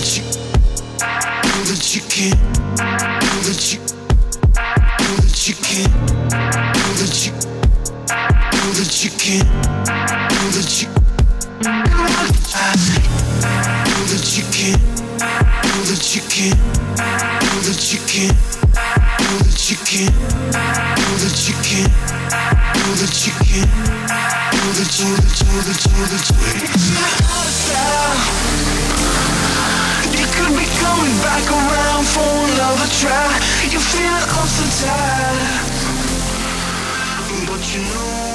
that you, know that you can, know that you, know that you can, know that you, know that you can, know that you, know that you can, know that you can, know that you can, know that you can, know that you can, know that you can, know that you, know that you, know that you, know that you. Up so tired. But you know